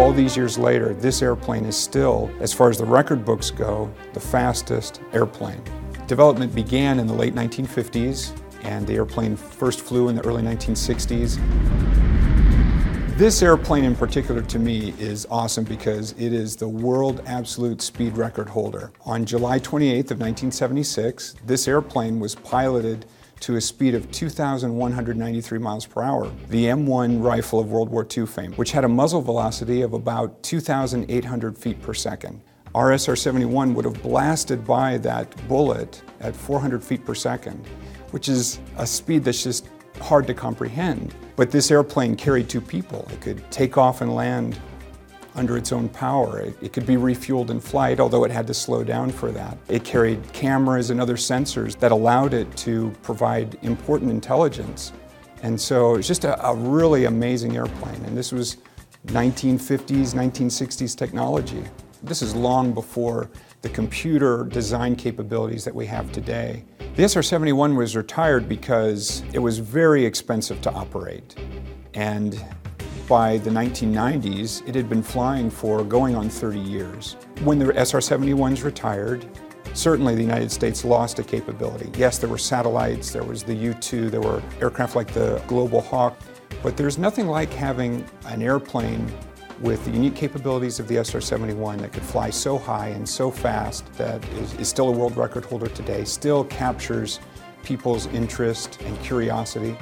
all these years later, this airplane is still, as far as the record books go, the fastest airplane. Development began in the late 1950s, and the airplane first flew in the early 1960s. This airplane in particular to me is awesome because it is the world absolute speed record holder. On July 28th of 1976, this airplane was piloted to a speed of 2,193 miles per hour, the M1 rifle of World War II fame, which had a muzzle velocity of about 2,800 feet per second. Our SR-71 would have blasted by that bullet at 400 feet per second, which is a speed that's just hard to comprehend. But this airplane carried two people. It could take off and land under its own power. It, it, could be refueled in flight, although it had to slow down for that. It carried cameras and other sensors that allowed it to provide important intelligence. And so it's just a, a really amazing airplane. And this was 1950s, 1960s technology. This is long before the computer design capabilities that we have today. The SR-71 was retired because it was very expensive to operate. And by the 1990s, it had been flying for going on 30 years. When the SR-71s retired, certainly the United States lost a capability. Yes, there were satellites, there was the U-2, there were aircraft like the Global Hawk, but there's nothing like having an airplane with the unique capabilities of the SR-71 that could fly so high and so fast that is, is still a world record holder today, still captures people's interest and curiosity.